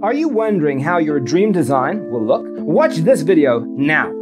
Are you wondering how your dream design will look? Watch this video now.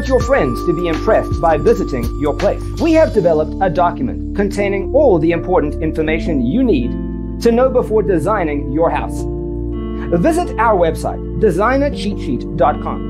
Want your friends to be impressed by visiting your place. We have developed a document containing all the important information you need to know before designing your house. Visit our website, designercheatsheet.com.